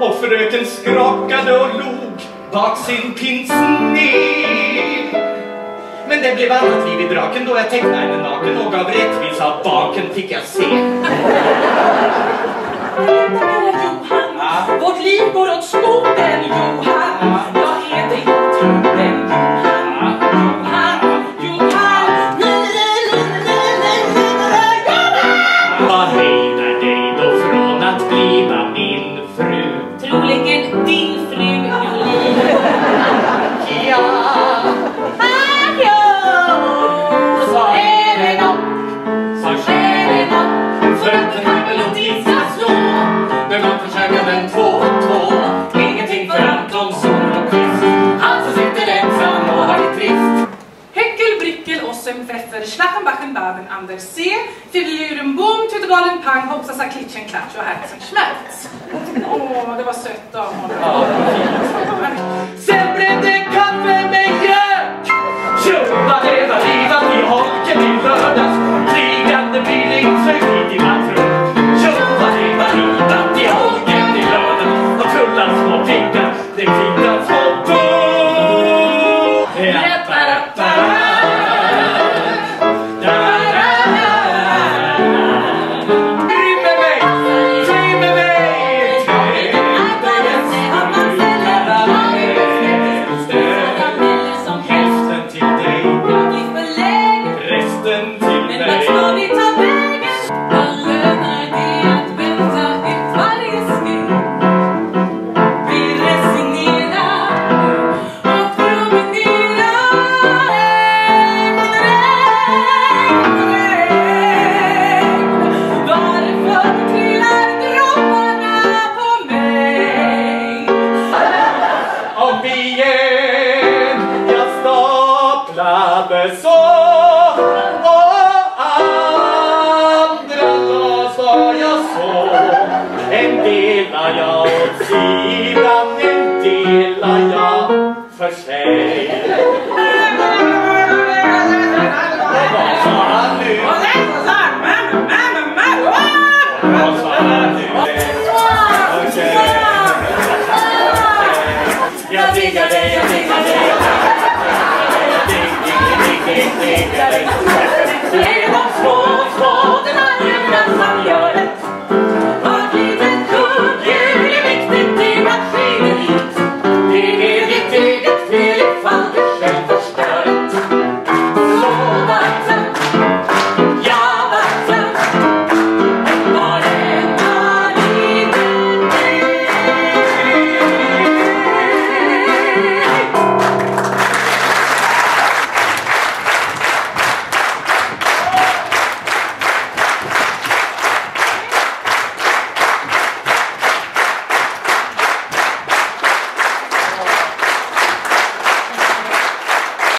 Och fröken skrakade och log bak sin pinsner. Men det blev annat liv i draken då jag tecknade henne naken och gav rättvisa baken fick jag se. Johan, vårt liv går åt skogen Johan. Jag är dig trogen Johan. Johan, Johan. Johan. Vad hejdar Pfeffer, Schlachenbachen, Baden, Anders C, Fideluren, Boom, Tuttegalen, Pang, Hoppsasa, Klitschen, Klatsch och Herzen, Schmerz. Åh, det var sött av honom. Sen blev det kaffe med gök. Tjubba leva livat i holken i lördags. Flygande Jag diggar dig, jag diggar dig, jag diggar dig, Thank you.